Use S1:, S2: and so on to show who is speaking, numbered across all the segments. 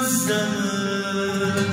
S1: الزمان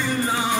S1: till now.